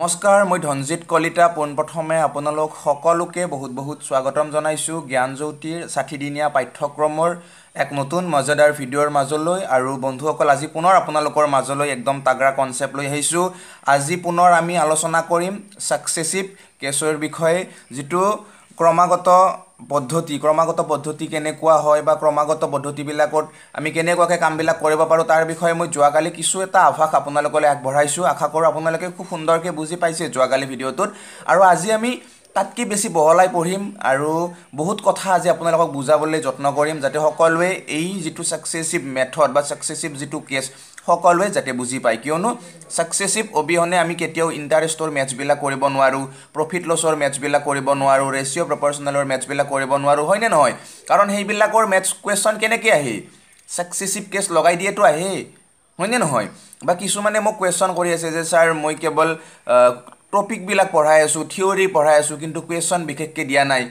নমস্কাৰ মই ধনজিত কলিতা পোনপ্ৰথমে আপোনালোক সকলোকে বহুত বহুত স্বাগতম জনাইছোঁ জ্ঞানজ্যোতিৰ ষাঠিদিনীয়া পাঠ্যক্ৰমৰ এক নতুন মজাদাৰ ভিডিঅ'ৰ মাজলৈ আৰু বন্ধুসকল আজি পুনৰ আপোনালোকৰ মাজলৈ একদম তাগৰা কনচেপ্ট লৈ আহিছোঁ। আজি পুনৰ আমি আলোচনা কৰিম ছাকচেছিভ কেছৰ বিষয়ে যিটো ক্ৰমাগত পদ্ধতি ক্ৰমাগত পদ্ধতি কেনেকুৱা হয় বা ক্ৰমাগত পদ্ধতিবিলাকত আমি কেনেকুৱাকৈ কামবিলাক কৰিব পাৰোঁ তাৰ বিষয়ে মই যোৱাকালি কিছু এটা আভাস আপোনালোকলৈ আগবঢ়াইছোঁ। আশা কৰোঁ আপোনালোকে খুব সুন্দৰকৈ বুজি পাইছে যোৱাকালি ভিডিঅ'টোত। আৰু আজি আমি তাতকৈ বেছি বহলাই পঢ়িম আৰু বহুত কথা আজি আপোনালোকক বুজাবলৈ যত্ন কৰিম যাতে সকলোৱে এই যিটো ছাকচেছিভ মেথড বা ছাকচেছিভ যিটো কেছ সকলোৱে যাতে বুজি পায়। কিয়নো ছাকচেছিভ অবিহনে আমি কেতিয়াও ইণ্টাৰেষ্টৰ মেটচবিলাক কৰিব নোৱাৰোঁ প্ৰফিট লছৰ মেটচবিলাক কৰিব নোৱাৰোঁ ৰেচিঅ' প্ৰপৰ্চনেলৰ মেটচবিলাক কৰিব নোৱাৰোঁ হয়নে নহয়? কাৰণ সেইবিলাকৰ মেথছ কুৱেশ্যন কেনেকৈ আহে? ছাকচেছিভ কেছ লগাই দিয়েতো আহে হয়নে নহয়? বা কিছুমানে মোক কুৱেশ্যন কৰি আছে যে ছাৰ মই কেৱল টপিকবিলাক পঢ়াই আছোঁ থিয়ৰী পঢ়াই আছোঁ কিন্তু কুৱেশ্যন বিশেষকৈ দিয়া নাই।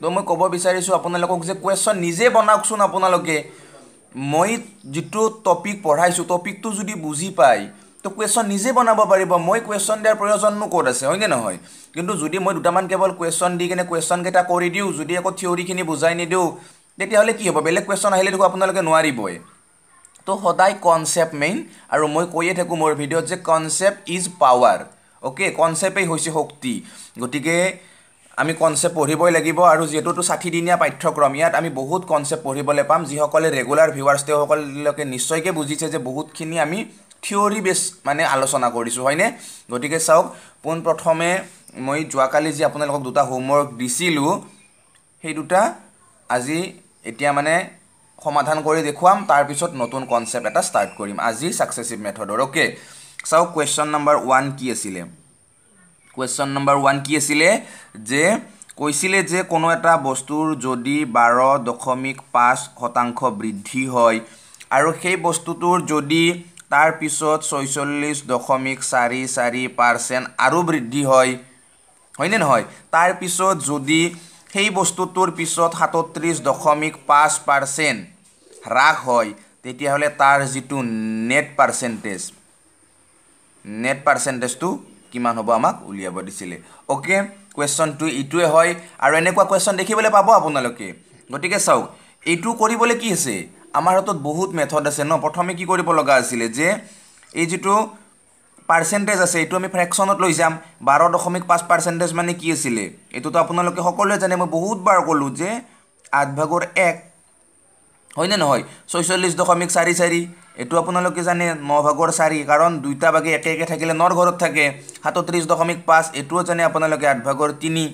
তো মই ক'ব বিচাৰিছোঁ আপোনালোকক যে কুৱেশ্যন নিজে বনাওকচোন আপোনালোকে। মই যিটো টপিক পঢ়াইছোঁ টপিকটো যদি বুজি পায় তো কুৱেশ্যন নিজে বনাব পাৰিব। মই কুৱেশ্যন দিয়াৰ প্ৰয়োজননো ক'ত আছে হয়নে নহয়? কিন্তু যদি মই দুটামান কেৱল কুৱেশ্যন দি কিনে কুৱেশ্যনকেইটা কৰি দিওঁ যদি আকৌ থিয়ৰিখিনি বুজাই নিদিওঁ তেতিয়াহ'লে কি হ'ব? বেলেগ কুৱেশ্যন আহিলে দেখোন আপোনালোকে নোৱাৰিবই। তো সদায় কনচেপ্ট মেইন আৰু মই কৈয়ে থাকোঁ মোৰ ভিডিঅ'ত যে কনচেপ্ট ইজ পাৱাৰ অ'কে কনচেপ্টেই হৈছে শক্তি। গতিকে আমি কনচেপ্ট পঢ়িবই লাগিব আৰু যিহেতুটো ষাঠিদিনীয়া পাঠ্যক্ৰম ইয়াত আমি বহুত কনচেপ্ট পঢ়িবলৈ পাম যিসকলে ৰেগুলাৰ ভিউৱাৰ্ছ তেওঁসকলকে নিশ্চয়কৈ বুজিছে যে বহুতখিনি আমি থিয়ৰী বেছ মানে আলোচনা কৰিছোঁ হয়নে? গতিকে চাওক পোনপ্ৰথমে মই যোৱাকালি যি আপোনালোকক দুটা হোমৱৰ্ক দিছিলোঁ সেই দুটা আজি এতিয়া মানে সমাধান কৰি দেখুৱাম তাৰপিছত নতুন কনচেপ্ট এটা ষ্টাৰ্ট কৰিম আজি ছাকচেছিভ মেথডৰ অ'কে চাওক কুৱেশ্যন নম্বৰ ওৱান কি আছিলে? কুৱেশ্যন নম্বৰ ওৱান কি আছিলে? যে কৈছিলে যে কোনো এটা বস্তুৰ যদি বাৰ দশমিক পাঁচ শতাংশ বৃদ্ধি হয় আৰু সেই বস্তুটোৰ যদি তাৰপিছত ছয়চল্লিছ দশমিক চাৰি চাৰি পাৰ্চেণ্ট আৰু বৃদ্ধি হয় হয়নে নহয়? তাৰপিছত যদি সেই বস্তুটোৰ পিছত সাতত্ৰিছ দশমিক পাঁচ পাৰ্চেণ্ট হ্ৰাস হয় তেতিয়াহ'লে তাৰ যিটো নেট পাৰ্চেণ্টেজ নেট পাৰ্চেণ্টেজটো কিমান হ'ব আমাক উলিয়াব দিছিলে। অ'কে কুৱেশ্যনটো এইটোৱে হয়। আৰু এনেকুৱা কুৱেশ্যন দেখিবলৈ পাব আপোনালোকে। গতিকে চাওক এইটো কৰিবলৈ কি আছে আমাৰ হাতত বহুত মেথড আছে ন। প্ৰথমে কি কৰিব লগা আছিলে যে এই যিটো পাৰ্চেণ্টেজ আছে এইটো আমি ফ্ৰেকশ্যনত লৈ যাম। বাৰ দশমিক পাঁচ পাৰ্চেণ্টেজ মানে কি আছিলে? এইটোতো আপোনালোকে সকলোৱে জানে। মই বহুতবাৰ ক'লোঁ যে আঠ ভাগৰ এক হয়নে নহয়? ছয়চল্লিছ দশমিক চাৰি চাৰি এইটো আপোনালোকে জানে ন ভাগৰ চাৰি কাৰণ দুইটা ভাগে একে একে থাকিলে নৰ ঘৰত থাকে। সাতত্ৰিছ দশমিক পাঁচ এইটোও জানে আপোনালোকে আঠ ভাগৰ তিনি।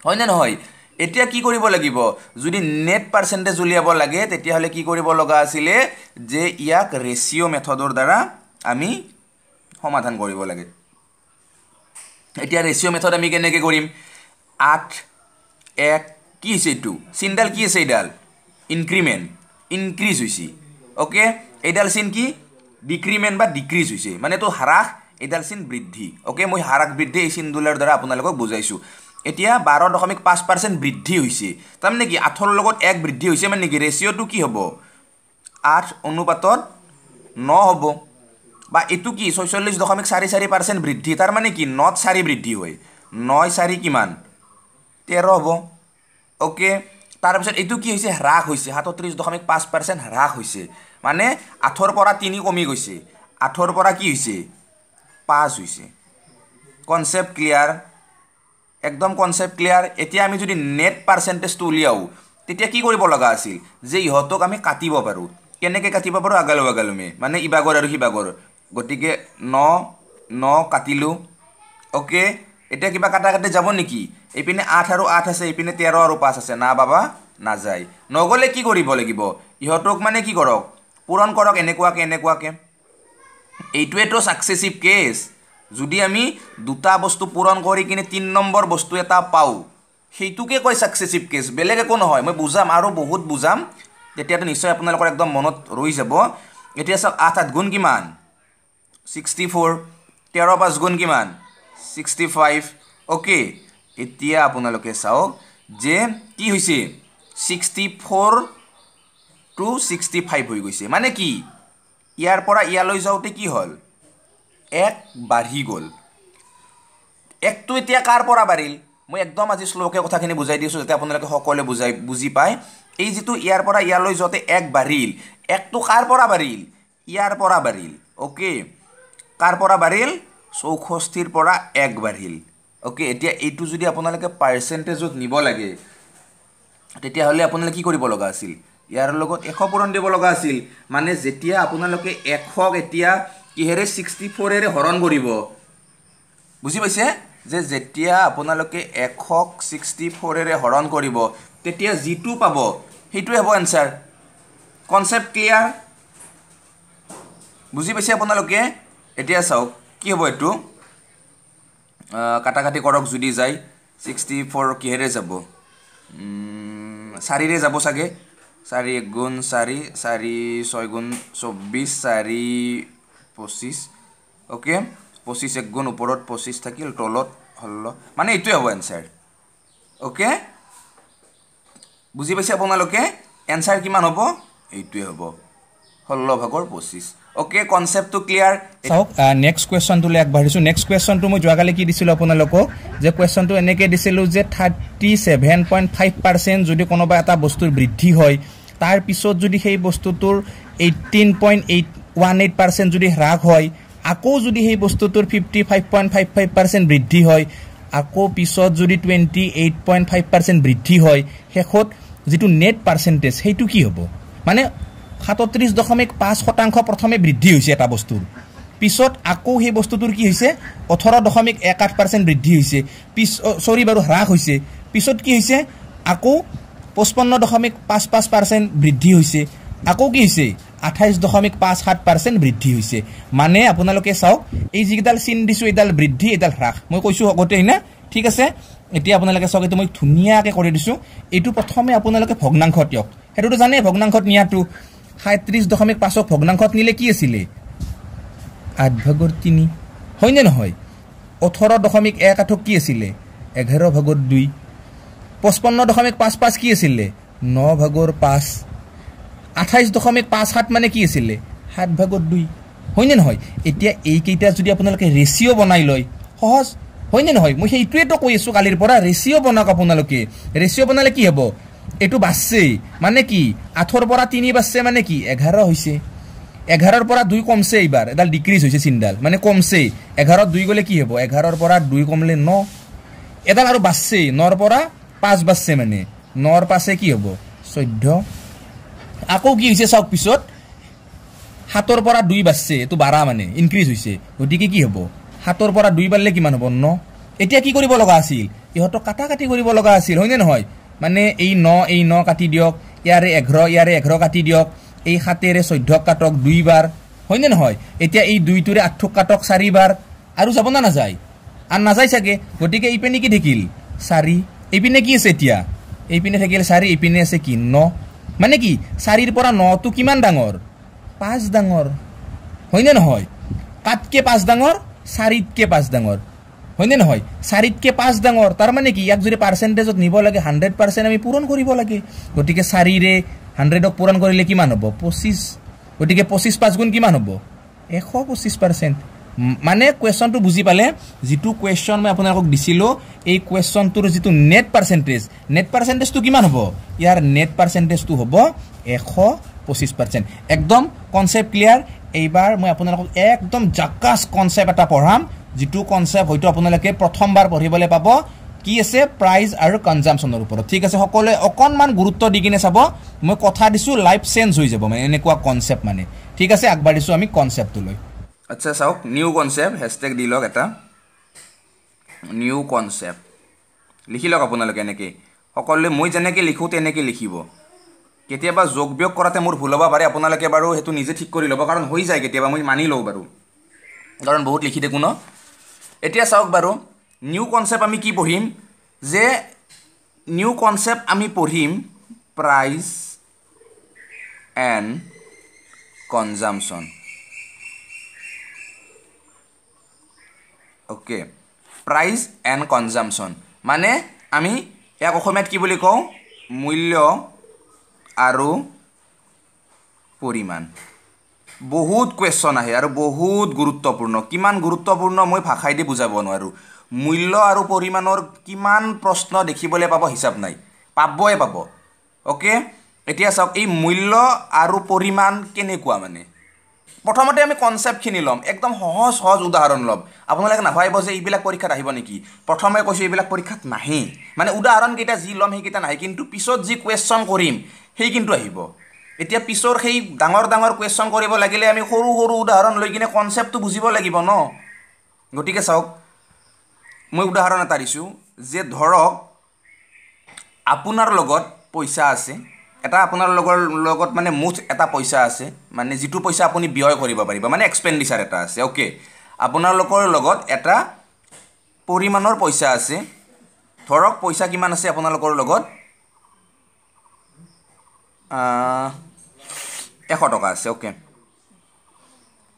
হয়নে নহয়? এতিয়া কি কৰিব লাগিব? যদি নেট পাৰ্চেণ্টেজ উলিয়াব লাগে তেতিয়াহ'লে কি কৰিব লগা আছিলে? যে ইয়াক ৰেচিঅ' মেথডৰ দ্বাৰা আমি সমাধান কৰিব লাগে। এতিয়া ৰেচিঅ' মেথড আমি কেনেকৈ কৰিম? আঠ এক কি হৈছে এইটো? চিনডাল কি আছে এইডাল? ইনক্ৰিমেণ্ট ইনক্ৰিজ হৈছে। অ'কে এইডাল চিন কি? ডিক্ৰিমেণ্ট বা ডিক্ৰিজ হৈছে। মানে এইটো হ্ৰাস এইডাল চিন বৃদ্ধি। অ'কে মই হ্ৰাস বৃদ্ধি এই চিনডালৰ দ্বাৰা আপোনালোকক বুজাইছোঁ। এতিয়া বাৰ দশমিক পাঁচ পাৰ্চেণ্ট বৃদ্ধি হৈছে। তাৰমানে কি? আঠৰ লগত এক বৃদ্ধি হৈছে মানে কি? ৰেচিঅ'টো কি হ'ব? আঠ অনুপাতত ন হ'ব। বা এইটো কি? ছয়চল্লিছ দশমিক চাৰি চাৰি পাৰ্চেণ্ট বৃদ্ধি। তাৰমানে কি? নত চাৰি বৃদ্ধি হয়। নয় চাৰি কিমান? তেৰ হ'ব। অ'কে তাৰপিছত এইটো কি হৈছে? হ্ৰাস হৈছে। সাতত্ৰিছ দশমিক পাঁচ পাৰ্চেণ্ট হ্ৰাস হৈছে। মানে আঠৰ পৰা তিনি কমি গৈছে। আঠৰ পৰা কি হৈছে? পাঁচ হৈছে। কনচেপ্ট ক্লিয়াৰ একদম কনচেপ্ট ক্লিয়াৰ এতিয়া আমি যদি নেট পাৰ্চেণ্টেজটো উলিয়াওঁ তেতিয়া কি কৰিব লগা আছিল? যে ইহঁতক আমি কাটিব পাৰোঁ। কেনেকৈ কাটিব পাৰোঁ? আগালো আগালুমে। মানে ইবাগৰ আৰু সিবাগৰ। গতিকে ন ন কাটিলোঁ। অ'কে এতিয়া কিবা কাটা কাটি যাব নেকি? এইপিনে আঠ আৰু আঠ আছে এইপিনে তেৰ আৰু পাঁচ আছে। না বাবা নাযায়। নগ'লে কি কৰিব লাগিব? ইহঁতক মানে কি কৰক? পূৰণ কৰক এনেকুৱাকৈ এনেকুৱাকৈ। এইটোৱেতো ছাকচেছিভ কেছ যদি আমি দুটা বস্তু পূৰণ কৰি কিনে তিনি নম্বৰ বস্তু এটা পাওঁ সেইটোকে কয় ছাকচেছিভ কেছ বেলেগ একো নহয়। মই বুজাম আৰু বহুত বুজাম। তেতিয়াতো নিশ্চয় আপোনালোকৰ একদম মনত ৰৈ যাব। এতিয়া চাওক আঠ আঠ গুণ কিমান? Sixty four. তেৰ পাঁচ গুণ কিমান? ছিক্সটি ফাইভ অ'কে এতিয়া আপোনালোকে চাওক যে কি হৈছে? Sixty four to sixty five হৈ গৈছে। মানে কি? ইয়াৰ পৰা ইয়ালৈ যাওঁতে কি হ'ল? এক বাঢ়ি গ'ল। একটো এতিয়া কাৰ পৰা বাঢ়িল? মই একদম আজি শ্ল'কে কথাখিনি বুজাই দিছোঁ যাতে আপোনালোকে সকলোৱে বুজাই বুজি পায়। এই যিটো ইয়াৰ পৰা ইয়ালৈ যাওঁতে এক বাঢ়িল একটো কাৰ পৰা বাঢ়িল? ইয়াৰ পৰা বাঢ়িল। অ'কে কাৰ পৰা বাঢ়িল? চৌষষ্ঠিৰ পৰা এক বাঢ়িল অ'কে এতিয়া এইটো যদি আপোনালোকে পাৰ্চেণ্টেজত নিব লাগে তেতিয়াহ'লে আপোনালোকে কি কৰিব লগা আছিল? ইয়াৰ লগত এশ পূৰণ দিব লগা আছিল। মানে যেতিয়া আপোনালোকে এশক এতিয়া কিহেৰে ছিক্সটি ফ'ৰেৰে হৰণ কৰিব বুজি পাইছে? যে যেতিয়া আপোনালোকে এশক ছিক্সটি ফ'ৰেৰে হৰণ কৰিব তেতিয়া যিটো পাব সেইটোৱে হ'ব এনচাৰ কনচেপ্ট ক্লিয়াৰ বুজি পাইছে আপোনালোকে? এতিয়া চাওক। কি হ'ব এইটো? কাটা কাটি কৰক যদি যায় ছিক্সটি ফ'ৰ কিহেৰে যাব? চাৰিৰে যাব চাগে। চাৰি এক গুণ চাৰি চাৰি ছয় গুণ চৌব্বিছ চাৰি পঁচিছ। অ'কে পঁচিছ এক গুণ ওপৰত পঁচিছ থাকিল তলত ষোল্ল। মানে এইটোৱে হ'ব এনচাৰ অ'কে বুজি পাইছে আপোনালোকে? এনচাৰ কিমান হ'ব? এইটোৱে হ'ব। ষোল্ল ভাগৰ পঁচিছ। অ'কে কনচেপ্টটো ক্লিয়াৰ চাওক নেক্সট কুৱেশ্যনটোলৈ আগবাঢ়িছোঁ। নেক্সট কুৱেশ্যনটো মই যোৱাকালি কি দিছিলোঁ আপোনালোকক? যে কুৱেশ্যনটো এনেকৈ দিছিলোঁ যে thirty seven point five percent যদি কোনোবা এটা বস্তুৰ বৃদ্ধি হয় তাৰপিছত যদি সেই বস্তুটোৰ eighteen point eight one eight percent যদি হ্ৰাস হয় আকৌ যদি সেই বস্তুটোৰ fifty five point five five percent বৃদ্ধি হয় আকৌ পিছত যদি twenty eight point five percent বৃদ্ধি হয় শেষত যিটো নেট পাৰ্চেণ্টেজ সেইটো কি হ'ব? মানে সাতত্ৰিছ দশমিক পাঁচ শতাংশ প্ৰথমে বৃদ্ধি হৈছে এটা বস্তুৰ। পিছত আকৌ সেই বস্তুটোৰ কি হৈছে? ওঠৰ দশমিক এক আঠ পাৰ্চেণ্ট বৃদ্ধি হৈছে। পিছ চৰি বাৰু হ্ৰাস হৈছে। পিছত কি হৈছে? আকৌ পঁচপন্ন দশমিক পাঁচ পাঁচ পাৰ্চেণ্ট বৃদ্ধি হৈছে। আকৌ কি হৈছে? আঠাইছ দশমিক পাঁচ সাত পাৰ্চেণ্ট বৃদ্ধি হৈছে। মানে আপোনালোকে চাওক এই যিকেইডাল চিন দিছোঁ এইডাল বৃদ্ধি এইডাল হ্ৰাস। মই কৈছোঁ আগতেই না ঠিক আছে? এতিয়া আপোনালোকে চাওক এইটো মই ধুনীয়াকৈ কৰি দিছোঁ। এইটো প্ৰথমে আপোনালোকে ভগ্নাংশত দিয়ক। সেইটোতো জানে ভগ্নাংশত নিয়াটো। সাঁত্ৰিছ দশমিক পাঁচক ভগ্নাংশত নিলে কি আছিলে? আঠ ভাগৰ তিনি। হয়নে নহয়? ওঠৰ দশমিক এক আঠক কি আছিলে? এঘাৰ ভাগৰ দুই। পঁচপন্ন দশমিক পাঁচ পাঁচ কি আছিলে? ন ভাগৰ পাঁচ। আঠাইছ দশমিক পাঁচ সাত মানে কি আছিলে? সাত ভাগত দুই। হয়নে নহয়? এতিয়া এইকেইটা যদি আপোনালোকে ৰেচিঅ' বনাই লয় সহজ। হয়নে নহয়? মই সেইটোৱেতো কৈ আছোঁ কালিৰ পৰা ৰেচিঅ' বনাওক আপোনালোকে। ৰেচিঅ' বনালে কি হ'ব? এইটো বাচছেই মানে কি? আঠৰ পৰা তিনি বাচছে মানে কি? এঘাৰ হৈছে। এঘাৰৰ পৰা দুই কমছে এইবাৰ। এডাল ডিক্ৰিজ হৈছে চিনডাল। মানে কমছেই। এঘাৰত দুই গ'লে কি হ'ব? এঘাৰৰ পৰা দুই কমলে ন। এডাল আৰু বাচছেই নৰ পৰা পাঁচ বাচছে মানে। নৰ পাছে কি হ'ব? চৈধ্য। আকৌ কি হৈছে চাওক পিছত? সাতৰ পৰা দুই বাচছে এইটো বাঢ়া মানে। ইনক্ৰিজ হৈছে। গতিকে কি হ'ব? সাতৰ পৰা দুই বাঢ়িলে কিমান হ'ব? ন। এতিয়া কি কৰিব লগা আছিল? ইহঁতক কাটা কাটি কৰিব লগা আছিল। হয়নে নহয়? মানে এই ন এই ন কাটি দিয়ক ইয়াৰে এঘাৰ ইয়াৰে এঘাৰ কাটি দিয়ক এই সাতেৰে চৈধ্যক কাটক দুইবাৰ হয়নে নহয়? এতিয়া এই দুইটোৰে আঠক কাটক চাৰিবাৰ আৰু যাব না নাযায়? আৰু নাযায় চাগে? গতিকে এইপিনে কি থাকিল? চাৰি। এইপিনে কি আছে এতিয়া? এইপিনে থাকিল চাৰি এইপিনে আছে কি? ন। মানে কি? চাৰিৰ পৰা নটো কিমান ডাঙৰ? পাঁচ ডাঙৰ। হয়নে নহয়? কাতকৈ পাঁচ ডাঙৰ চাৰিতকৈ পাঁচ ডাঙৰ। হয়নে নহয়? চাৰিতকৈ পাঁচ ডাঙৰ তাৰমানে কি? ইয়াক যদি পাৰ্চেণ্টেজত নিব লাগে হাণ্ড্ৰেড পাৰ্চেণ্ট আমি পূৰণ কৰিব লাগে। গতিকে চাৰিৰে হাণ্ড্ৰেডক পূৰণ কৰিলে কিমান হ'ব? পঁচিছ। গতিকে পঁচিছ পাঁচ গুণ কিমান হ'ব? এশ পঁচিছ পাৰ্চেণ্ট মানে কুৱেশ্যনটো বুজি পালে যিটো কুৱেশ্যন মই আপোনালোকক দিছিলোঁ এই কুৱেশ্যনটোৰ যিটো নেট পাৰ্চেণ্টেজ নেট পাৰ্চেণ্টেজটো কিমান হ'ব? ইয়াৰ নেট পাৰ্চেণ্টেজটো হ'ব এশ পঁচিছ পাৰ্চেণ্ট একদম কনচেপ্ট ক্লিয়াৰ এইবাৰ মই আপোনালোকক একদম জাকাছ কনচেপ্ট এটা পঢ়াম যিটো কনচেপ্ট হয়তো আপোনালোকে প্ৰথমবাৰ পঢ়িবলৈ পাব কি আছে প্ৰাইজ আৰু কনজামশ্যনৰ ওপৰত। ঠিক আছে সকলোৱে অকণমান গুৰুত্ব দি কিনে চাব মই কথা দিছোঁ লাইফ চেঞ্জ হৈ যাব মানে এনেকুৱা কনচেপ্ট মানে। ঠিক আছে আগবাঢ়িছোঁ আমি কনচেপ্টটোলৈ আচ্ছা চাওক নিউ কনচেপ্ট হেছটেগ দি লওক এটা। নিউ কনচেপ্ট লিখি লওক আপোনালোকে এনেকৈ সকলোৱে মই যেনেকৈ লিখোঁ তেনেকৈ লিখিব। কেতিয়াবা যোগ বিয়োগ কৰাতে মোৰ ভুল হ'ব পাৰে আপোনালোকে বাৰু সেইটো নিজে ঠিক কৰি ল'ব কাৰণ হৈ যায় কেতিয়াবা মই মানি লওঁ বাৰু। কাৰণ বহুত লিখি থাকোঁ ন? এতিয়া চাওক বাৰু নিউ কনচেপ্ট আমি কি পঢ়িম? যে নিউ কনচেপ্ট আমি পঢ়িম price and consumption okay price and consumption মানে আমি ইয়াক অসমীয়াত কি বুলি কওঁ? মূল্য আৰু পৰিমাণ। বহুত কুৱেশ্যন আহে আৰু বহুত গুৰুত্বপূৰ্ণ। কিমান গুৰুত্বপূৰ্ণ মই ভাষাই দি বুজাব নোৱাৰোঁ। মূল্য আৰু পৰিমাণৰ কিমান প্ৰশ্ন দেখিবলৈ পাব হিচাপ নাই। পাবই পাব। অ'কে এতিয়া চাওক এই মূল্য আৰু পৰিমাণ কেনেকুৱা মানে? প্ৰথমতে আমি কনচেপ্টখিনি ল'ম। একদম সহজ সহজ উদাহৰণ ল'ম। আপোনালোকে নাভাবিব যে এইবিলাক পৰীক্ষাত আহিব নেকি? প্ৰথমে কৈছোঁ এইবিলাক পৰীক্ষাত নাহে মানে উদাহৰণকেইটা যি ল'ম সেইকেইটা নাহে কিন্তু পিছত যি কুৱেশ্যন কৰিম সেই কিন্তু আহিব। এতিয়া পিছৰ সেই ডাঙৰ ডাঙৰ কুৱেশ্যন কৰিব লাগিলে আমি সৰু সৰু উদাহৰণ লৈ কিনে কনচেপ্টটো বুজিব লাগিব ন? গতিকে চাওক মই উদাহৰণ এটা দিছোঁ যে ধৰক আপোনাৰ লগত পইচা আছে। এটা আপোনাৰ লগৰ লগত মানে মুঠ এটা পইচা আছে। মানে যিটো পইচা আপুনি ব্যয় কৰিব পাৰিব মানে এক্সপেণ্ডিচাৰ এটা আছে অ'কে আপোনালোকৰ লগত এটা পৰিমাণৰ পইচা আছে। ধৰক পইচা কিমান আছে আপোনালোকৰ লগত? এশ টকা আছে অ'কে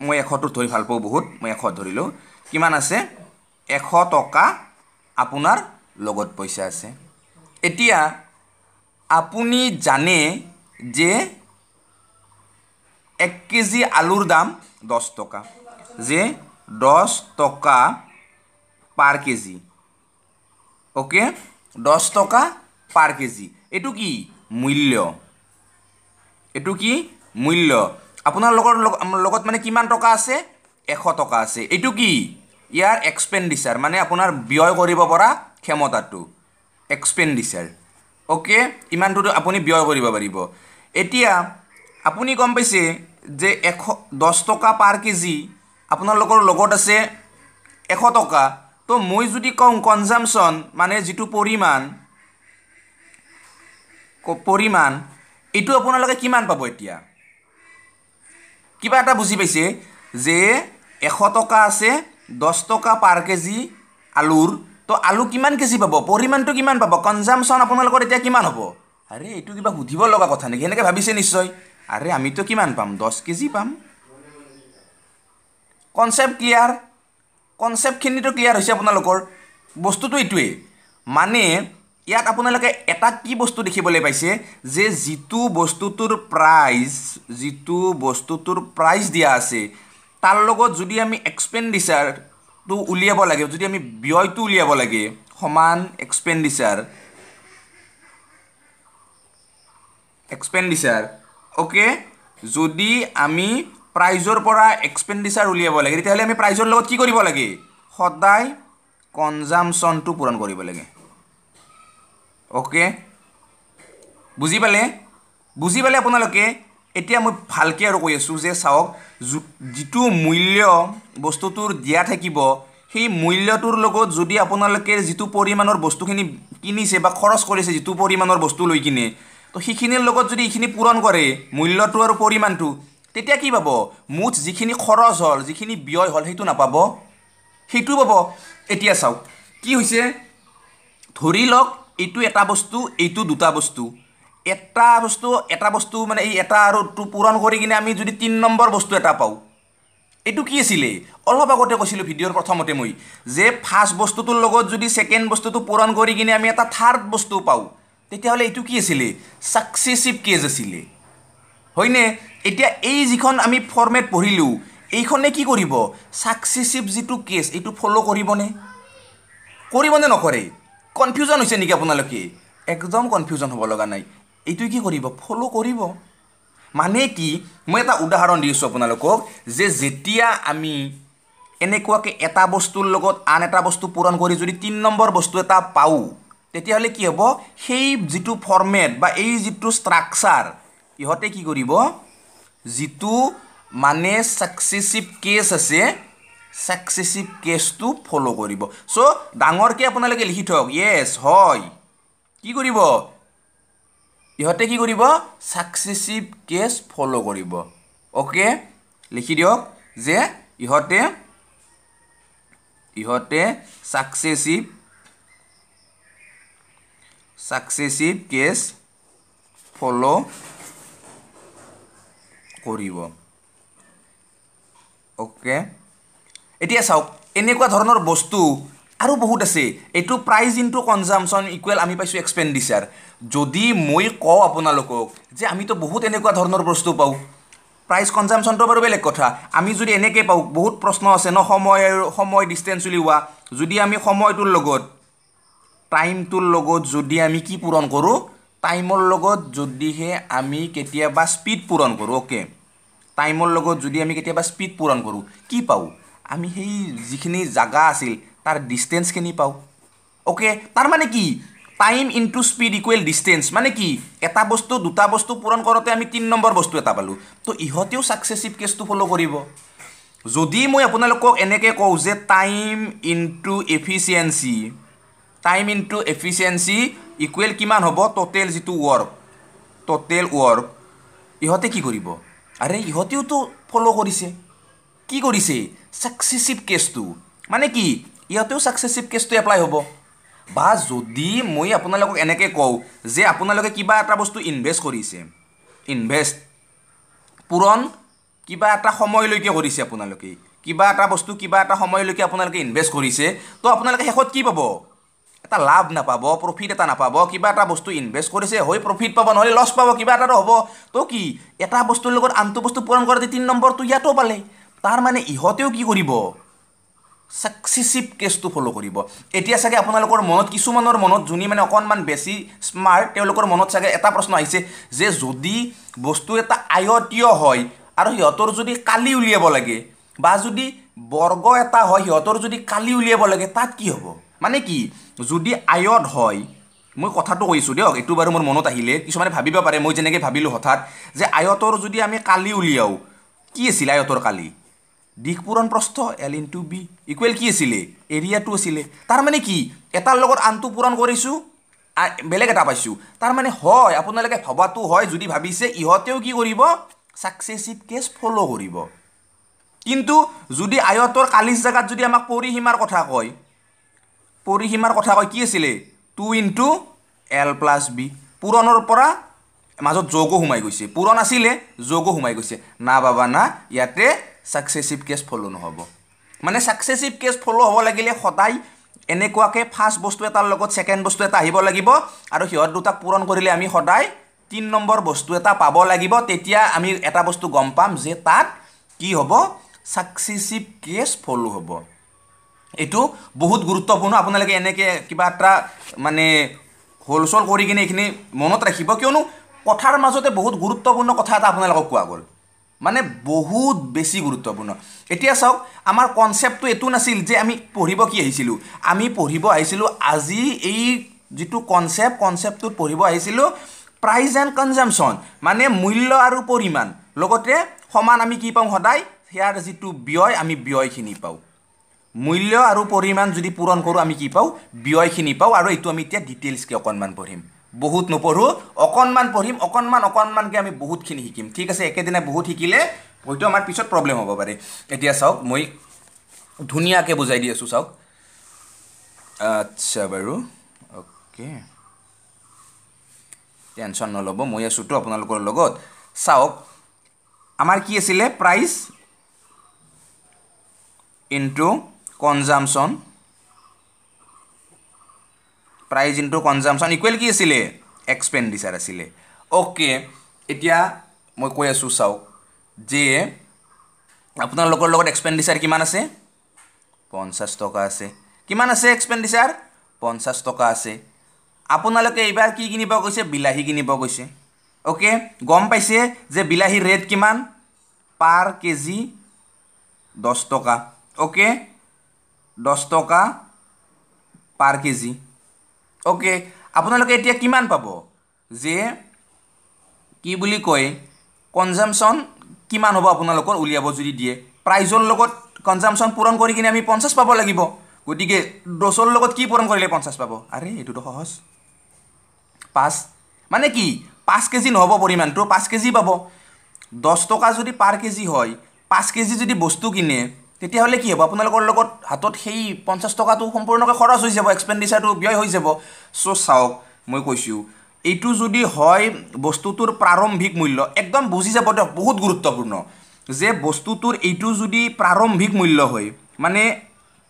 মই এশটো ধৰি ভাল পাওঁ বহুত মই এশ ধৰিলোঁ। কিমান আছে? এশ টকা আপোনাৰ লগত পইচা আছে। এতিয়া আপুনি জানে যে এক কেজি আলুৰ দাম দহ টকা যে দহ টকা পাৰ কেজি অ'কে দহ টকা পাৰ কেজি এইটো কি? মূল্য। এইটো কি? মূল্য। আপোনাৰ লগৰ লগত মানে কিমান টকা আছে? এশ টকা আছে। এইটো কি? ইয়াৰ এক্সপেণ্ডিচাৰ মানে আপোনাৰ ব্যয় কৰিব পৰা ক্ষমতাটো। এক্সপেণ্ডিচাৰ অ'কে ইমানটোতো আপুনি ব্যয় কৰিব পাৰিব। এতিয়া আপুনি গম পাইছে যে এশ দহ টকা পাৰ কেজি আপোনালোকৰ লগত আছে এশ টকা। তো মই যদি কওঁ কনজামশ্যন মানে যিটো পৰিমাণ পৰিমাণ এইটো আপোনালোকে কিমান পাব এতিয়া? কিবা এটা বুজি পাইছে যে এশ টকা আছে দহ টকা পাৰ কেজি আলুৰ। তো আলু কিমান কেজি পাব? পৰিমাণটো কিমান পাব? কনজামশ্যন আপোনালোকৰ এতিয়া কিমান হ'ব? আৰে এইটো কিবা সুধিব লগা কথা নেকি? সেনেকৈ ভাবিছে নিশ্চয়। আৰে আমিতো কিমান পাম? দহ কেজি পাম। কনচেপ্ট ক্লিয়াৰ কনচেপ্টখিনিতো ক্লিয়াৰ হৈছে আপোনালোকৰ। বস্তুটো এইটোৱেই। মানে ইয়াত আপোনালোকে এটা কি বস্তু দেখিবলৈ পাইছে যে যিটো বস্তুটোৰ প্ৰাইজ যিটো বস্তুটোৰ প্ৰাইজ দিয়া আছে তাৰ লগত যদি আমি এক্সপেণ্ডিচাৰটো উলিয়াব লাগে যদি আমি ব্যয়টো উলিয়াব লাগে সমান এক্সপেণ্ডিচাৰ এক্সপেণ্ডিচাৰ অ'কে যদি আমি প্ৰাইজৰ পৰা এক্সপেণ্ডিচাৰ উলিয়াব লাগে তেতিয়াহ'লে আমি প্ৰাইজৰ লগত কি কৰিব লাগে? সদায় কনজামশ্যনটো পূৰণ কৰিব লাগে। অ'কে বুজি পালে বুজি পালে আপোনালোকে এতিয়া মই ভালকৈ আৰু কৈ আছোঁ যে চাওক যিটো মূল্য বস্তুটোৰ দিয়া থাকিব সেই মূল্যটোৰ লগত যদি আপোনালোকে যিটো পৰিমাণৰ বস্তুখিনি কিনিছে বা খৰচ কৰিছে যিটো পৰিমাণৰ বস্তু লৈ কিনে তো সেইখিনিৰ লগত যদি এইখিনি পূৰণ কৰে মূল্যটো আৰু পৰিমাণটো তেতিয়া কি পাব মুঠ যিখিনি খৰচ হ'ল যিখিনি ব্যয় হ'ল সেইটো নাপাব সেইটো পাব এতিয়া চাওক কি হৈছে ধৰি লওক এইটো এটা বস্তু এইটো দুটা বস্তু। এটা বস্তু এটা বস্তু মানে এই এটা আৰু পূৰণ কৰি কিনে আমি যদি তিনি নম্বৰ বস্তু এটা পাওঁ এইটো কি আছিলে? অলপ আগতে কৈছিলোঁ ভিডিঅ'ৰ প্ৰথমতে মই যে ফাৰ্ষ্ট বস্তুটোৰ লগত যদি ছেকেণ্ড বস্তুটো পূৰণ কৰি কিনে আমি এটা থাৰ্ড বস্তু পাওঁ তেতিয়াহ'লে এইটো কি আছিলে? ছাকচেছিভ কেজ আছিলে। হয়নে? এতিয়া এই যিখন আমি ফৰ্মেট পঢ়িলোঁ এইখনে কি কৰিব? ছাকচেছিভ যিটো কেছ এইটো ফ'ল' কৰিবনে কৰিবনে নকৰে? কনফিউজন হৈছে নেকি আপোনালোকে? একদম কনফিউজন হ'ব লগা নাই। এইটোৱে কি কৰিব? ফ'ল' কৰিব। মানে কি? মই এটা উদাহৰণ দি আছোঁ আপোনালোকক যে যেতিয়া আমি এনেকুৱাকৈ এটা বস্তুৰ লগত আন এটা বস্তু পূৰণ কৰি যদি তিনি নম্বৰ বস্তু এটা পাওঁ তেতিয়াহ'লে কি হ'ব? সেই যিটো ফৰ্মেট বা এই যিটো ষ্ট্ৰাকচাৰ ইহঁতে কি কৰিব? যিটো মানে ছাকচেছিভ কেছ আছে ছাকচেছিভ কেছটো ফ'ল' কৰিব। চ' ডাঙৰকৈ আপোনালোকে লিখি থওক। য়েছ হয়। কি কৰিব? ইহঁতে কি কৰিব? ছাকচেছিভ কেছ ফ'ল' কৰিব। অ'কে লিখি দিয়ক যে ইহঁতে ইহঁতে ছাকচেছিভ ছাকচেছিভ কেছ ফ'ল' কৰিব। অ'কে এতিয়া চাওক এনেকুৱা ধৰণৰ বস্তু আৰু বহুত আছে। এইটো প্ৰাইজ ইনটু কনজামশ্যন ইকুৱেল আমি পাইছোঁ এক্সপেণ্ডিচাৰ যদি মই কওঁ আপোনালোকক যে আমিতো বহুত এনেকুৱা ধৰণৰ বস্তু পাওঁ প্ৰাইচ কনজামশ্যনটো বাৰু বেলেগ কথা। আমি যদি এনেকৈ পাওঁ বহুত প্ৰশ্ন আছে ন সময় সময় ডিষ্টেঞ্চ উলিওৱা। যদি আমি সময়টোৰ লগত টাইমটোৰ লগত যদি আমি কি পূৰণ কৰোঁ টাইমৰ লগত যদিহে আমি কেতিয়াবা স্পীড পূৰণ কৰোঁ অ'কে টাইমৰ লগত যদি আমি কেতিয়াবা স্পীড পূৰণ কৰোঁ কি পাওঁ? আমি সেই যিখিনি জাগা আছিল তাৰ ডিষ্টেঞ্চখিনি পাওঁ। অ'কে তাৰমানে কি? Time into speed equal distance মানে কি? এটা বস্তু দুটা বস্তু পূৰণ কৰোঁতে আমি তিনি নম্বৰ বস্তু এটা পালোঁ। তো ইহঁতেও ছাকচেছিভ কেছটো ফ'ল' কৰিব। যদি মই আপোনালোকক এনেকৈ কওঁ যে time into efficiency time into efficiency equal কিমান হ'ব? ট'টেল যিটো ৱৰ্ক ট'টেল ৱৰ্ক ইহঁতে কি কৰিব? আৰে ইহঁতেওতো ফ'ল' কৰিছে। কি কৰিছে? ছাকচেছিভ কেছটো মানে কি? ইহঁতেও ছাকচেছিভ কেছটো এপ্লাই হ'ব। বা যদি মই আপোনালোকক এনেকৈ কওঁ যে আপোনালোকে কিবা এটা বস্তু ইনভেষ্ট কৰিছে। ইনভেষ্ট পূৰণ কিবা এটা সময়লৈকে কৰিছে আপোনালোকে। কিবা এটা বস্তু কিবা এটা সময়লৈকে আপোনালোকে ইনভেষ্ট কৰিছে। তো আপোনালোকে শেষত কি পাব? এটা লাভ নাপাব প্ৰফিট এটা নাপাব। কিবা এটা বস্তু ইনভেষ্ট কৰিছে হৈ প্ৰফিট পাব নহ'লে লছ পাব কিবা এটাতো হ'ব। তো কি? এটা বস্তুৰ লগত আনটো বস্তু পূৰণ কৰোঁতে তিনি নম্বৰটো ইয়াতো পালে। তাৰমানে ইহঁতেও কি কৰিব? ছাকচেছিভ কেছটো ফ'ল' কৰিব। এতিয়া চাগে আপোনালোকৰ মনত কিছুমানৰ মনত যোনে মানে অকণমান বেছি স্মাৰ্ট তেওঁলোকৰ মনত চাগে এটা প্ৰশ্ন আহিছে যে যদি বস্তু এটা আয়তীয় হয় আৰু সিহঁতৰ যদি কালি উলিয়াব লাগে বা যদি বৰ্গ এটা হয় সিহঁতৰ যদি কালি উলিয়াব লাগে তাত কি হ'ব? মানে কি? যদি আয়ত হয় মই কথাটো কৈছোঁ দিয়ক এইটো বাৰু মোৰ মনত আহিলে কিছুমানে ভাবিব পাৰে মই যেনেকৈ ভাবিলোঁ হঠাৎ যে আয়তৰ যদি আমি কালি উলিয়াওঁ কি আছিল আয়তৰ কালি? দিশ পূৰণ প্ৰস্থ L into B equal কি আছিলে? এৰিয়াটো আছিলে। তাৰমানে কি? এটাৰ লগত আনটো পূৰণ কৰিছোঁ বেলেগ এটা পাইছোঁ। তাৰমানে হয় আপোনালোকে ভবাটো হয় যদি ভাবিছে ইহঁতেও কি কৰিব? ছাকচেছিভ কেছ ফ'ল' কৰিব। কিন্তু যদি আয়তৰ কালিচ জেগাত যদি আমাক পৰিসীমাৰ কথা কয় পৰিসীমাৰ কথা কয় কি আছিলে? Two into L plus B পূৰণৰ পৰা মাজত যোগো সোমাই গৈছে। পূৰণ আছিলে যোগো সোমাই গৈছে। না বাবা না ইয়াতে ছাকচেছিভ কেছ ফ'ল' নহ'ব। মানে ছাকচেছিভ কেছ ফ'ল' হ'ব লাগিলে সদায় এনেকুৱাকৈ ফাৰ্ষ্ট বস্তু এটাৰ লগত ছেকেণ্ড বস্তু এটা আহিব লাগিব আৰু সিহঁত দুটাক পূৰণ কৰিলে আমি সদায় তিনি নম্বৰ বস্তু এটা পাব লাগিব তেতিয়া আমি এটা বস্তু গম পাম যে তাত কি হ'ব ছাকচেছিভ কেছ ফ'ল' হ'ব। এইটো বহুত গুৰুত্বপূৰ্ণ আপোনালোকে এনেকৈ কিবা এটা মানে হোলচল কৰি কিনে এইখিনি মনত ৰাখিব কিয়নো কথাৰ মাজতে বহুত গুৰুত্বপূৰ্ণ কথা এটা আপোনালোকক কোৱা গ'ল। মানে বহুত বেছি গুৰুত্বপূৰ্ণ। এতিয়া চাওক আমাৰ কনচেপ্টটো এইটো নাছিল যে আমি পঢ়িব কি আহিছিলোঁ। আমি পঢ়িব আহিছিলোঁ আজি এই যিটো কনচেপ্ট কনচেপ্টটোত পঢ়িব আহিছিলোঁ প্ৰাইজ এণ্ড কনজামশ্যন মানে মূল্য আৰু পৰিমাণ। লগতে সমান আমি কি পাওঁ সদায়? সেয়াৰ যিটো ব্যয় আমি ব্যয়খিনি পাওঁ। মূল্য আৰু পৰিমাণ যদি পূৰণ কৰোঁ আমি কি পাওঁ? ব্যয়খিনি পাওঁ। আৰু এইটো আমি এতিয়া ডিটেইলছকৈ অকণমান পঢ়িম। বহুত নপঢ়োঁ অকণমান পঢ়িম অকণমান অকণমানকৈ আমি বহুতখিনি শিকিম। ঠিক আছে একেদিনাই বহুত শিকিলে হয়তো আমাৰ পিছত প্ৰব্লেম হ'ব পাৰে। এতিয়া চাওক মই ধুনীয়াকৈ বুজাই দি আছোঁ চাওক। আচ্ছা বাৰু অ'কে। টেনশ্যন নল'ব মই আছোঁতো আপোনালোকৰ লগত। চাওক আমাৰ কি আছিলে? Price into consumption price into consumption equal কি আছিলে? এক্সপেণ্ডিচাৰ আছিলে। অ'কে এতিয়া মই কৈ আছোঁ চাওক যে আপোনালোকৰ লগত এক্সপেণ্ডিচাৰ কিমান আছে? পঞ্চাছ টকা আছে। কিমান আছে এক্সপেণ্ডিচাৰ পঞ্চাছ টকা আছে। আপোনালোকে এইবাৰ কি কিনিব গৈছে বিলাহী কিনিব গৈছে অ'কে গম পাইছে যে বিলাহীৰ ৰেট কিমান? পাৰ কেজি দহ টকা। অ'কে দহ টকা পাৰ কেজি। অ'কে আপোনালোকে এতিয়া কিমান পাব? যে কি বুলি কয় কনজামশ্যন কিমান হ'ব আপোনালোকৰ উলিয়াব যদি দিয়ে? প্ৰাইজৰ লগত কনজামশ্যন পূৰণ কৰি কিনে আমি পঞ্চাছ পাব লাগিব। গতিকে দছৰ লগত কি পূৰণ কৰিলে পঞ্চাছ পাব? আৰে এইটোতো সহজ। পাঁচ মানে কি? পাঁচ কেজি নহ'ব পৰিমাণটো পাঁচ কেজি পাব। দহ টকা যদি পাৰ কেজি হয় পাঁচ কেজি যদি বস্তু কিনে তেতিয়াহ'লে কি হ'ব? আপোনালোকৰ লগত হাতত সেই পঞ্চাছ টকাটো সম্পূৰ্ণকৈ খৰচ হৈ যাব এক্সপেণ্ডিচাৰটো ব্যয় হৈ যাব। চ' চাওক মই কৈছোঁ এইটো যদি হয় বস্তুটোৰ প্ৰাৰম্ভিক মূল্য একদম বুজি যাব দিয়ক বহুত গুৰুত্বপূৰ্ণ যে বস্তুটোৰ এইটো যদি প্ৰাৰম্ভিক মূল্য হয় মানে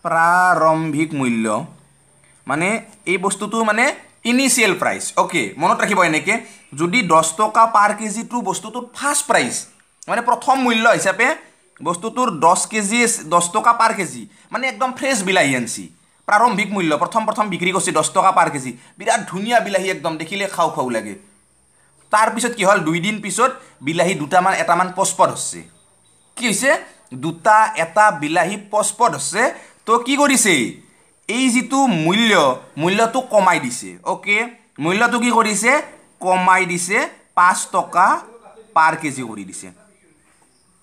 প্ৰাৰম্ভিক মূল্য মানে এই বস্তুটো মানে ইনিচিয়েল প্ৰাইচ অ'কে মনত ৰাখিব এনেকৈ যদি দহ টকা পাৰ কেজিটো বস্তুটোৰ ফাৰ্ষ্ট প্ৰাইচ মানে প্ৰথম মূল্য হিচাপে বস্তুটোৰ দহ কেজি দহ টকা পাৰ কেজি মানে একদম ফ্ৰেছ বিলাহী আনছি। প্ৰাৰম্ভিক মূল্য প্ৰথম প্ৰথম বিক্ৰী কৰিছে দহ টকা পাৰ কেজি। বিৰাট ধুনীয়া বিলাহী একদম দেখিলে খাওঁ খাওঁ লাগে। তাৰপিছত কি হ'ল? দুইদিন পিছত বিলাহী দুটামান এটামান পচপদ হৈছে কি হৈছে? দুটা এটা বিলাহী পচপদ হৈছে তো কি কৰিছে? এই যিটো মূল্য মূল্যটো কমাই দিছে। অ'কে মূল্যটো কি কৰিছে? কমাই দিছে পাঁচ টকা পাৰ কেজি কৰি দিছে।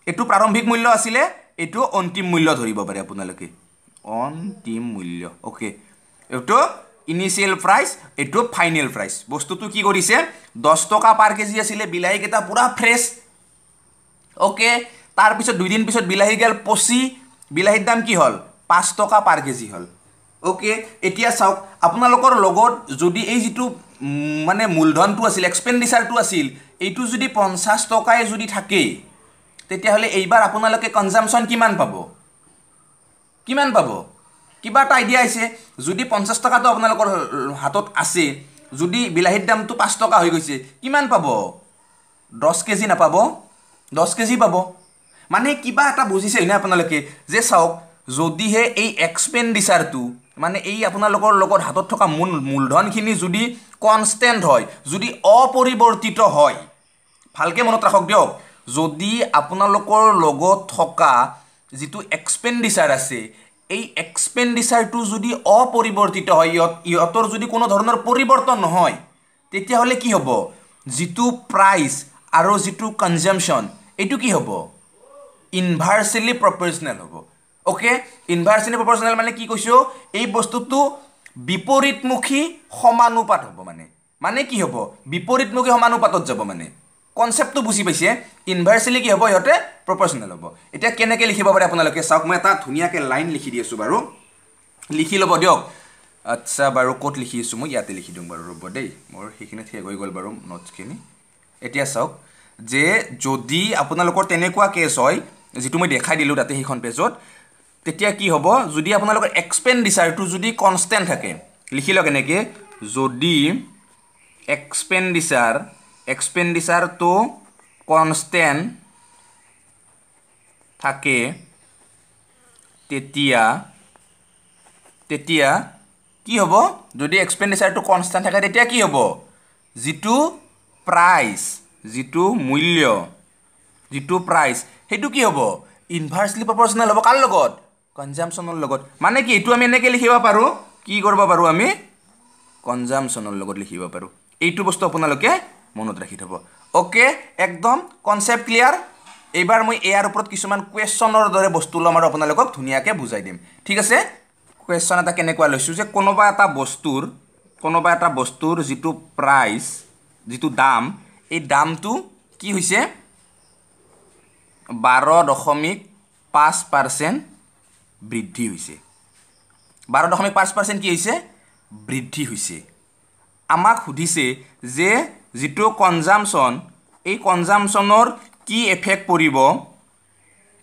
এইটো প্ৰাৰম্ভিক মূল্য আছিলে এইটো অন্তিম মূল্য ধৰিব পাৰে আপোনালোকে। অন্তিম মূল্য অ'কে এইটো ইনিচিয়েল প্ৰাইচ এইটো ফাইনেল প্ৰাইচ বস্তুটো কি কৰিছে? দহ টকা পাৰ কেজি আছিলে বিলাহীকেইটা পূৰা ফ্ৰেছ অ'কে তাৰপিছত দুদিন পিছত বিলাহীগাল পচি। বিলাহীৰ দাম কি হ'ল? পাঁচ টকা পাৰ কেজি হ'ল। অ'কে এতিয়া চাওক আপোনালোকৰ লগত যদি এই যিটো মানে মূলধনটো আছিল এক্সপেণ্ডিচাৰটো আছিল এইটো যদি পঞ্চাছ টকাই যদি থাকে তেতিয়াহ'লে এইবাৰ আপোনালোকে কনজামশ্যন কিমান পাব? কিমান পাব? কিবা এটা আইডিয়া আহিছে। যদি পঞ্চাছ টকাটো আপোনালোকৰ হাতত আছে যদি বিলাহীৰ দামটো পাঁচ টকা হৈ গৈছে কিমান পাব? দহ কেজি নাপাব। দহ কেজি পাব। মানে কিবা এটা বুজিছে নে আপোনালোকে? যে চাওক যদিহে এই এক্সপেণ্ডিচাৰটো মানে এই আপোনালোকৰ লগত হাতত থকা মূল মূলধনখিনি যদি কনষ্টেণ্ট হয় যদি অপৰিৱৰ্তিত হয় ভালকৈ মনত ৰাখক দিয়ক। যদি আপোনালোকৰ লগত থকা যিটো এক্সপেণ্ডিচাৰ আছে এই এক্সপেণ্ডিচাৰটো যদি অপৰিৱৰ্তিত হয় ইহঁত ইহঁতৰ যদি কোনো ধৰণৰ পৰিৱৰ্তন নহয় তেতিয়াহ'লে কি হ'ব? যিটো প্ৰাইচ আৰু যিটো কনজামশ্যন এইটো কি হ'ব? ইনভাৰ্চেলি প্ৰপৰ্চনেল হ'ব। অ'কে ইনভাৰ্চেলি প্ৰপৰ্চনেল মানে কি কৈছোঁ? এই বস্তুটো বিপৰীতমুখী সমানুপাত হ'ব মানে। মানে কি হ'ব? বিপৰীতমুখী সমানুপাতত যাব মানে। কনচেপ্টটো বুজি পাইছে ইনভাৰ্চেলি কি হ'ব সিহঁতে প্ৰপৰ্চনেল হ'ব। এতিয়া কেনেকৈ লিখিব পাৰে আপোনালোকে? চাওক মই এটা ধুনীয়াকৈ লাইন লিখি দি আছোঁ বাৰু। লিখি ল'ব দিয়ক। আচ্ছা বাৰু ক'ত লিখি আছোঁ মই? ইয়াতে লিখি দিওঁ বাৰু ৰ'ব দেই। মোৰ সেইখিনিত শেষ হৈ গ'ল বাৰু নোটছখিনি এতিয়া চাওক যে যদি আপোনালোকৰ তেনেকুৱা কেছ হয় যিটো মই দেখাই দিলোঁ তাতে সেইখন পেজত তেতিয়া কি হ'ব? যদি আপোনালোকৰ এক্সপেণ্ডিচাৰটো যদি কনষ্টেণ্ট থাকে লিখি লওক এনেকৈ যদি এক্সপেণ্ডিচাৰ এক্সপেণ্ডিচাৰটো কনষ্টেণ্ট থাকে তেতিয়া তেতিয়া কি হ'ব? যদি এক্সপেণ্ডিচাৰটো কনষ্টেণ্ট থাকে তেতিয়া কি হ'ব? যিটো প্ৰাইচ যিটো মূল্য যিটো প্ৰাইচ সেইটো কি হ'ব? ইনভাৰ্চলি প্ৰপৰ্চনেল হ'ব কাৰ লগত? কনজামশ্যনৰ লগত। মানে কি? এইটো আমি এনেকৈ লিখিব পাৰোঁ। কি কৰিব পাৰোঁ আমি? কনজামশ্যনৰ লগত লিখিব পাৰোঁ। এইটো বস্তু আপোনালোকে মনত ৰাখি থ'ব। অ'কে একদম কনচেপ্ট ক্লিয়াৰ এইবাৰ মই ইয়াৰ ওপৰত কিছুমান কুৱেশ্যনৰ দৰে বস্তু ল'ম আৰু আপোনালোকক ধুনীয়াকৈ বুজাই দিম। ঠিক আছে? কুৱেশ্যন এটা কেনেকুৱা লৈছোঁ যে কোনোবা এটা বস্তুৰ কোনোবা এটা বস্তুৰ যিটো প্ৰাইচ যিটো দাম এই দামটো কি হৈছে? বাৰ দশমিক পাঁচ পাৰ্চেণ্ট বৃদ্ধি হৈছে। বাৰ দশমিক পাঁচ পাৰ্চেণ্ট কি হৈছে? বৃদ্ধি হৈছে। আমাক সুধিছে যে যিটো কনজামশ্যন এই কনজামশ্যনৰ কি এফেক্ট পৰিব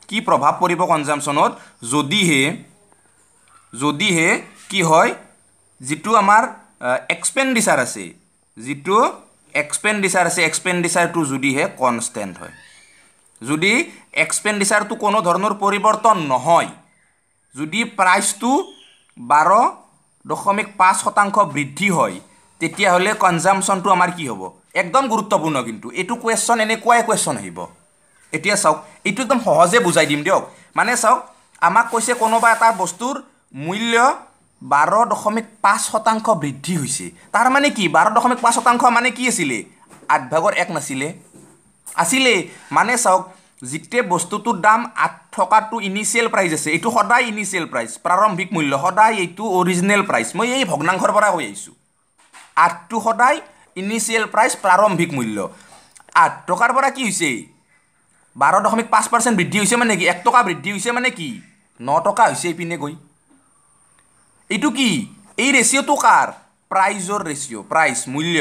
কি প্ৰভাৱ পৰিব কনজামশ্যনত যদিহে যদিহে কি হয় যিটো আমাৰ এক্সপেণ্ডিচাৰ আছে যিটো এক্সপেণ্ডিচাৰ আছে এক্সপেণ্ডিচাৰটো যদিহে কনষ্টেণ্ট হয়। যদি এক্সপেণ্ডিচাৰটো কোনো ধৰণৰ পৰিৱৰ্তন নহয় যদি প্ৰাইচটো বাৰ দশমিক পাঁচ শতাংশ বৃদ্ধি হয় তেতিয়াহ'লে কনজামশ্যনটো আমাৰ কি হ'ব? একদম গুৰুত্বপূৰ্ণ কিন্তু। এইটো কুৱেশ্যন এনেকুৱাই কুৱেশ্যন আহিব। এতিয়া চাওক এইটো একদম সহজে বুজাই দিম দিয়ক। মানে চাওক আমাক কৈছে কোনোবা এটা বস্তুৰ মূল্য বাৰ দশমিক পাঁচ শতাংশ বৃদ্ধি হৈছে। তাৰ মানে কি? বাৰ দশমিক পাঁচ শতাংশ মানে কি আছিলে? আঠ ভাগৰ এক নাছিলে। আছিলে। মানে চাওক যিতে বস্তুটোৰ দাম আঠ টকাটো ইনিচিয়েল প্ৰাইচ আছে এইটো সদায় ইনিচিয়েল প্ৰাইচ প্ৰাৰম্ভিক মূল্য সদায় এইটো অৰিজিনেল প্ৰাইচ মই এই ভগ্নাংশৰ পৰা কৈ আহিছোঁ। আঠটো সদায় ইনিচিয়েল প্ৰাইচ প্ৰাৰম্ভিক মূল্য আঠ টকাৰ পৰা কি হৈছে বাৰ দশমিক পাঁচ পাৰ্চেণ্ট বৃদ্ধি হৈছে মানে কি এক টকা বৃদ্ধি হৈছে মানে কি ন টকা হৈছে এইপিনে গৈ এইটো কি এই ৰেচিঅ'টো কাৰ প্ৰাইজৰ ৰেচিঅ' প্ৰাইচ মূল্য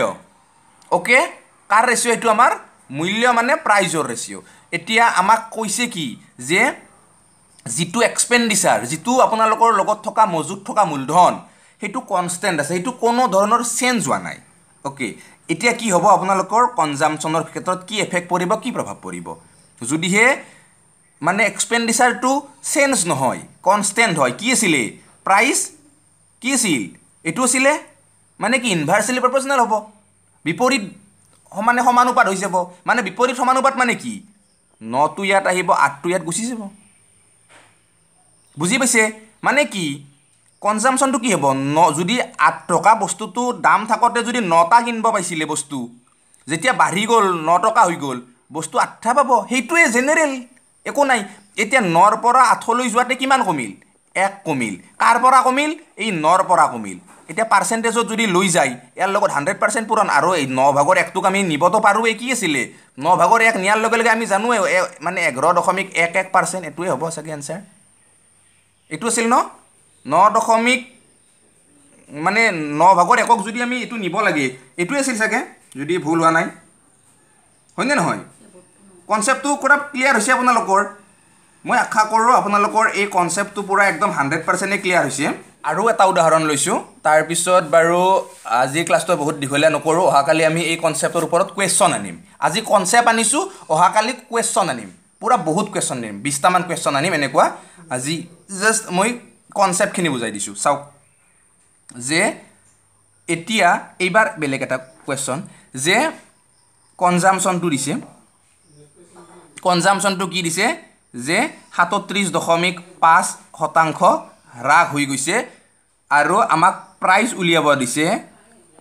অ'কে কাৰ ৰেচিঅ' এইটো আমাৰ মূল্য মানে প্ৰাইজৰ ৰেচিঅ' এতিয়া আমাক কৈছে কি যে যিটো এক্সপেণ্ডিচাৰ যিটো আপোনালোকৰ লগত থকা মজুত থকা মূলধন সেইটো কনষ্টেণ্ট আছে সেইটো কোনো ধৰণৰ চেঞ্জ হোৱা নাই অ'কে এতিয়া কি হ'ব আপোনালোকৰ কনজামশ্যনৰ ক্ষেত্ৰত কি এফেক্ট পৰিব কি প্ৰভাৱ পৰিব? যদিহে মানে এক্সপেণ্ডিচাৰটো চেঞ্জ নহয় কনষ্টেণ্ট হয় কি আছিলে? প্ৰাইচ কি আছিল? এইটো আছিলে মানে কি ইনভাৰ্চেলি প্ৰপৰ্চনেল হ'ব। বিপৰীত সমানে সমানুপাত হৈ যাব। মানে বিপৰীত সমানুপাত মানে কি? নটো ইয়াত আহিব আঠটো ইয়াত গুচি যাব। বুজি পাইছে? মানে কি? কনজামশ্যনটো কি হ'ব? ন যদি আঠ টকা বস্তুটো দাম থাকোঁতে যদি নটা কিনিব পাইছিলে বস্তু যেতিয়া বাঢ়ি গ'ল ন টকা হৈ গ'ল বস্তু আঠটা পাব সেইটোৱে জেনেৰেল একো নাই। এতিয়া নৰ পৰা আঠলৈ যোৱাতে কিমান কমিল? এক কমিল। কাৰ পৰা কমিল? এই নৰ পৰা কমিল। এতিয়া পাৰ্চেণ্টেজত যদি লৈ যায় ইয়াৰ লগত হাণ্ড্ৰেড পাৰ্চেণ্ট পূৰণ। আৰু এই ন ভাগৰ একটোক আমি নিবতো পাৰোঁৱেই কি আছিলে? ন ভাগৰ এক নিয়াৰ লগে লগে আমি জানোৱে মানে এঘাৰ দশমিক এক এক পাৰ্চেণ্ট এইটোৱে হ'ব চাগে এনচাৰ এইটো আছিল ন? ন দশমিক মানে ন ভাগৰ একক যদি আমি এইটো নিব লাগে এইটোৱে আছিল চাগে? যদি ভুল হোৱা নাই। হয়নে নহয়? কনচেপ্টটো পূৰা ক্লিয়াৰ হৈছে আপোনালোকৰ। মই আশা কৰোঁ আপোনালোকৰ এই কনচেপ্টটো পূৰা একদম হাণ্ড্ৰেড পাৰ্চেণ্টেই ক্লিয়াৰ হৈছে। আৰু এটা উদাহৰণ লৈছোঁ। তাৰপিছত বাৰু আজিৰ ক্লাছটো বহুত দীঘলীয়া নকৰোঁ। অহাকালি আমি এই কনচেপ্টৰ ওপৰত কুৱেশ্যন আনিম। আজি কনচেপ্ট আনিছোঁ। অহাকালি কুৱেশ্যন আনিম। পূৰা বহুত কুৱেশ্যন আনিম। বিছটামান কুৱেশ্যন আনিম এনেকুৱা। আজি জাষ্ট মই কনচেপ্টখিনি বুজাই দিছোঁ। চাওক যে এতিয়া এইবাৰ বেলেগ এটা কুৱেশ্যন যে কনজামশ্যনটো দিছে। কনজামশ্যনটো কি দিছে? যে সাতত্ৰিছ দশমিক পাঁচ শতাংশ হ্ৰাস হৈ গৈছে আৰু আমাক প্ৰাইজ উলিয়াব দিছে।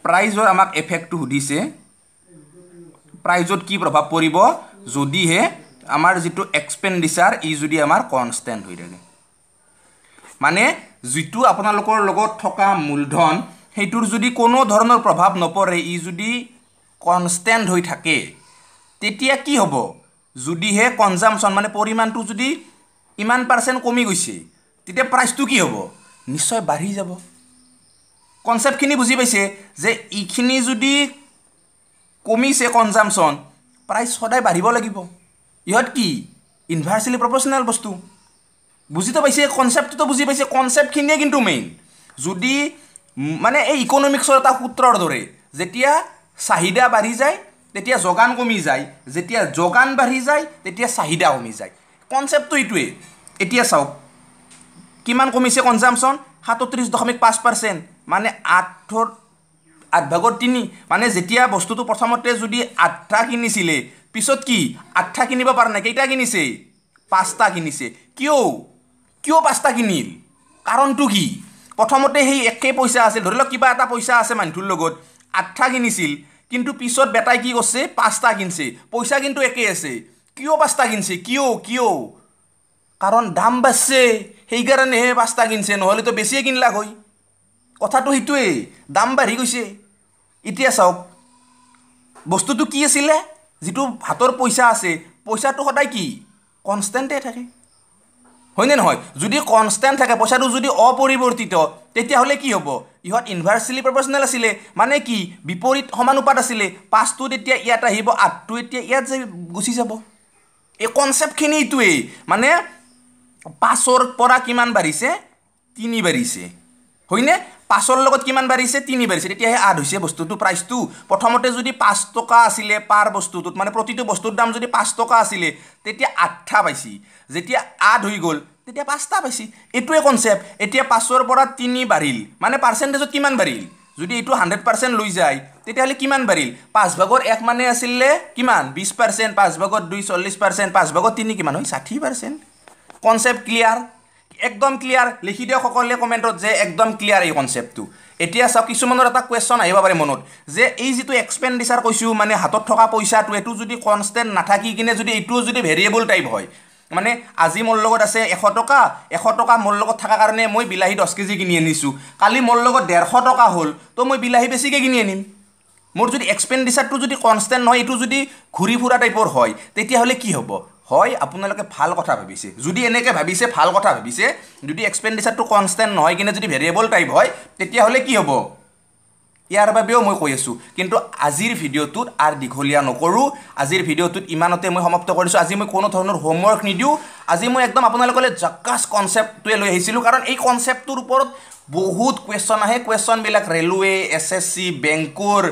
প্ৰাইজৰ আমাক এফেক্টটো সুধিছে। প্ৰাইজত কি প্ৰভাৱ পৰিব? যদিহে আমাৰ যিটো এক্সপেণ্ডিচাৰ ই যদি আমাৰ কনষ্টেণ্ট হৈ থাকে। মানে যিটো আপোনালোকৰ লগত থকা মূলধন সেইটোৰ যদি কোনো ধৰণৰ প্ৰভাৱ নপৰে ই যদি কনষ্টেণ্ট হৈ থাকে তেতিয়া কি হ'ব? যদিহে কনজামশ্যন মানে পৰিমাণটো যদি ইমান পাৰ্চেণ্ট কমি গৈছে তেতিয়া প্ৰাইচটো কি হ'ব? নিশ্চয় বাঢ়ি যাব। কনচেপ্টখিনি বুজি পাইছে যে এইখিনি যদি কমিছে কনজামশ্যন প্ৰাইচ সদায় বাঢ়িব লাগিব। ইহঁত কি? ইনভাৰ্চেলি প্ৰপৰ্চনেল বস্তু। বুজিতো পাইছে কনচেপ্টটোতো বুজি পাইছে কনচেপ্টখিনিয়ে কিন্তু মেইন যদি মানে এই ইকনমিক্সৰ এটা সূত্ৰৰ দৰে যেতিয়া চাহিদা বাঢ়ি যায় তেতিয়া যোগান কমি যায় যেতিয়া যোগান বাঢ়ি যায় তেতিয়া চাহিদা কমি যায়। কনচেপ্টটো এইটোৱে। এতিয়া চাওক কিমান কমিছে কনজামশ্যন সাতত্ৰিছ দশমিক পাঁচ পাৰ্চেণ্ট মানে আঠৰ আঠ ভাগৰ তিনি মানে যেতিয়া বস্তুটো প্ৰথমতে যদি আঠটা কিনিছিলে পিছত কি? আঠটা কিনিব পৰা নাই কেইটা কিনিছে? পাঁচটা কিনিছে। কিয়? কিয় পাঁচটা কিনিল? কাৰণটো কি? প্ৰথমতে সেই একে পইচা আছিল ধৰি লওক কিবা এটা পইচা আছে মানুহটোৰ লগত আঠটা কিনিছিল কিন্তু পিছত বেটাই কি কৰিছে? পাঁচটা কিনছে পইচা কিন্তু একেই আছে। কিয় পাঁচটা কিনছে? কিয় কিয়? কাৰণ দাম বাঢ়ছে সেইকাৰণেহে পাঁচটা কিনছে নহ'লেতো বেছিয়ে কিনলাক হয় কথাটো সেইটোৱেই দাম বাঢ়ি গৈছে। এতিয়া চাওক বস্তুটো কি আছিলে? যিটো হাতৰ পইচা আছে পইচাটো সদায় কি? কনষ্টেণ্টে থাকে। হয়নে নহয়? যদি কনষ্টেণ্ট থাকে পইচাটো যদি অপৰিৱৰ্তিত তেতিয়াহ'লে কি হ'ব? ইহঁত ইনভাৰ্চেলি প্ৰপৰ্চনেল আছিলে। মানে কি? বিপৰীত সমানুপাত আছিলে। পাঁচটো তেতিয়া ইয়াত আহিব আঠটো এতিয়া ইয়াত যাই গুচি যাব। এই কনচেপ্টখিনি এইটোৱেই। মানে পাঁচৰ পৰা কিমান বাঢ়িছে? তিনি বাঢ়িছে। হয়নে? পাঁচৰ লগত কিমান বাঢ়িছে? তিনি বাঢ়িছে। তেতিয়াহে আঠ হৈছে বস্তুটো প্ৰাইচটো প্ৰথমতে যদি পাঁচ টকা আছিলে পাৰ বস্তুটোত মানে প্ৰতিটো বস্তুৰ দাম যদি পাঁচ টকা আছিলে তেতিয়া আঠটা পাইছি। যেতিয়া আঠ হৈ গ'ল তেতিয়া পাঁচটা পাইছি। এইটোৱে কনচেপ্ট এতিয়া পাঁচৰ পৰা তিনি বাঢ়িল। মানে পাৰ্চেণ্টেজত কিমান বাঢ়িল? যদি এইটো হাণ্ড্ৰেড পাৰ্চেণ্ট লৈ যায় তেতিয়াহ'লে কিমান বাঢ়িল? পাঁচ ভাগৰ এক মানে আছিলে কিমান? বিছ পাৰ্চেণ্ট পাঁচ ভাগত দুই চল্লিছ পাৰ্চেণ্ট পাঁচ ভাগত তিনি কিমান হয়? ষাঠি পাৰ্চেণ্ট কনচেপ্ট ক্লিয়াৰ একদম ক্লিয়াৰ লিখি দিয়ক সকলোৱে কমেণ্টত যে একদম ক্লিয়াৰ এই কনচেপ্টটো এতিয়া চাওক কিছুমানৰ এটা কুৱেশ্যন আহিব পাৰে মনত যে এই যিটো এক্সপেণ্ডিচাৰ কৈছোঁ মানে হাতত থকা পইচাটো এইটো যদি কনষ্টেণ্ট নাথাকি কিনে যদি এইটোও যদি ভেৰিয়েবল টাইপ হয় মানে আজি মোৰ লগত আছে এশ টকা এশ টকা মোৰ লগত থকাৰ কাৰণে মই বিলাহী দহ কেজি কিনি আনিছোঁ কালি মোৰ লগত ডেৰশ টকা হ'ল তো মই বিলাহী বেছিকৈ কিনি আনিম। মোৰ যদি এক্সপেণ্ডিচাৰটো যদি কনষ্টেণ্ট নহয় এইটো যদি ঘূৰি ফুৰা টাইপৰ হয় তেতিয়াহ'লে কি হ'ব? হয় আপোনালোকে ভাল কথা ভাবিছে। যদি এনেকৈ ভাবিছে ভাল কথা ভাবিছে যদি এক্সপেণ্ডিচাৰটো কনষ্টেণ্ট নহয় কিনে যদি ভেৰিয়েবল টাইপ হয় তেতিয়াহ'লে কি হ'ব? ইয়াৰ বাবেও মই কৈ আছোঁ কিন্তু আজিৰ ভিডিঅ'টোত আৰু দীঘলীয়া নকৰোঁ। আজিৰ ভিডিঅ'টোত ইমানতে মই সমাপ্ত কৰিছোঁ। আজি মই কোনো ধৰণৰ হোমৱৰ্ক নিদিওঁ। আজি মই একদম আপোনালোকলৈ জাকাছ কনচেপ্টটোৱে লৈ আহিছিলোঁ কাৰণ এই কনচেপ্টটোৰ ওপৰত বহুত কুৱেশ্যন আহে কুৱেশ্যনবিলাক ৰেলৱে এছ এছ চি বেংকৰ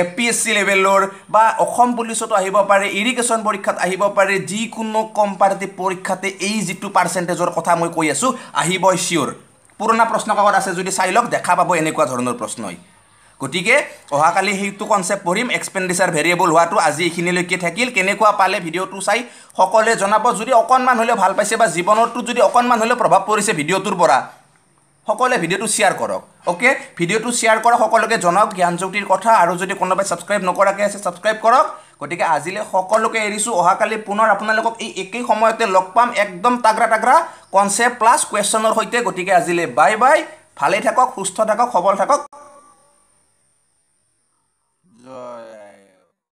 এ পি এছ চি লেভেলৰ বা অসম পুলিচতো আহিব পাৰে ইৰিগেশ্যন পৰীক্ষাত আহিব পাৰে যিকোনো কম্পাৰেটিভ পৰীক্ষাতে এই যিটো পাৰ্চেণ্টেজৰ কথা মই কৈ আছোঁ আহিবই চিয়'ৰ পুৰণা প্ৰশ্ন কাকত আছে যদি চাই লওক দেখা পাব এনেকুৱা ধৰণৰ প্ৰশ্নই। গতিকে অহাকালি সেইটো কনচেপ্ট পঢ়িম এক্সপেণ্ডিচাৰ ভেৰিয়েবল হোৱাটো আজি এইখিনিলৈকে থাকিল। কেনেকুৱা পালে ভিডিঅ'টো চাই সকলোৱে জনাব। যদি অকণমান হ'লেও ভাল পাইছে বা জীৱনতো যদি অকণমান হ'লেও প্ৰভাৱ পৰিছে ভিডিঅ'টোৰ পৰা সকলোৱে ভিডিঅ'টো শ্বেয়াৰ কৰক অ'কে ভিডিঅ'টো শ্বেয়াৰ কৰক সকলোকে জনাওক জ্ঞানজ্যোতিৰ কথা আৰু যদি কোনোবাই ছাবস্ক্ৰাইব নকৰাকৈ আছে ছাবস্ক্ৰাইব কৰক। গতিকে আজিলৈ সকলোকে এৰিছোঁ অহাকালি পুনৰ আপোনালোকক এই একেই সময়তে লগ পাম একদম তাগৰা তাগৰা কনচেপ্ট প্লাছ কুৱেশ্যনৰ সৈতে। গতিকে আজিলৈ বাই বাই ভালেই থাকক সুস্থ থাকক সবল থাকক।